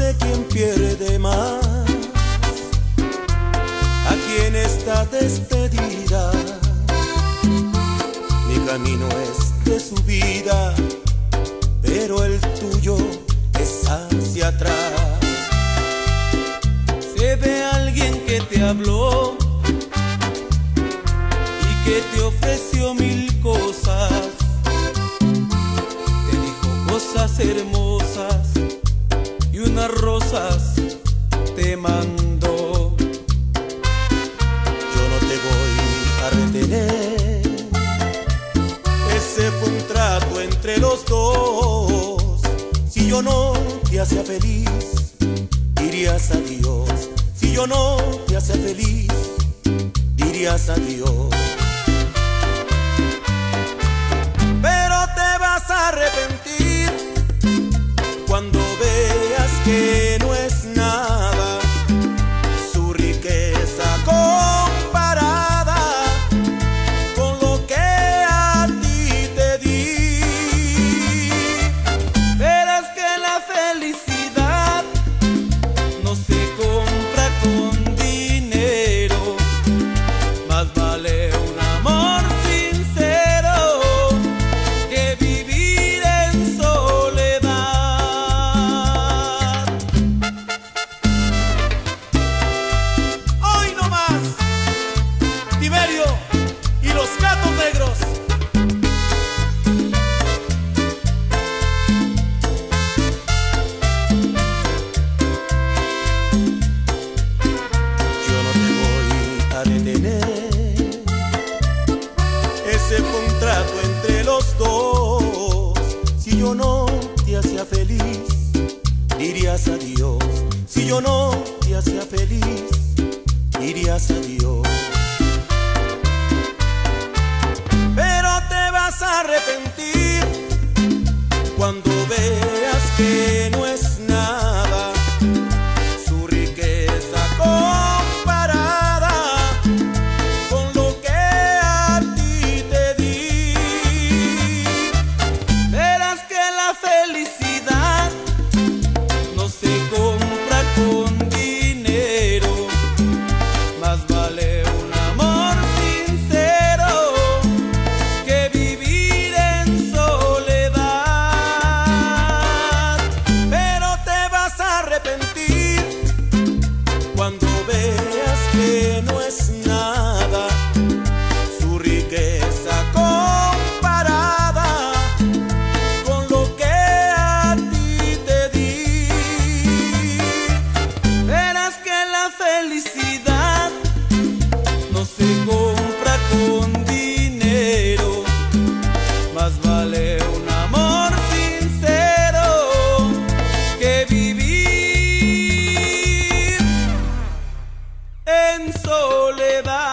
sé quién pierde más. Aquí en esta despedida, mi camino es de subida, pero el tuyo es hacia atrás. Sé de alguien que te habló y que te ofreció mil cosas. Te dijo cosas hermosas y unas rosas te mandó. Yo no te voy a retener. Ese fue un trato entre los dos. Si yo no te hacía feliz, dirías adiós. Si yo no te hacía feliz, dirías adiós. Yo no te hacía feliz, dirías adiós. Si yo no te hacía feliz, dirías adiós. le va